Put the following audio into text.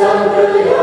so brilliant.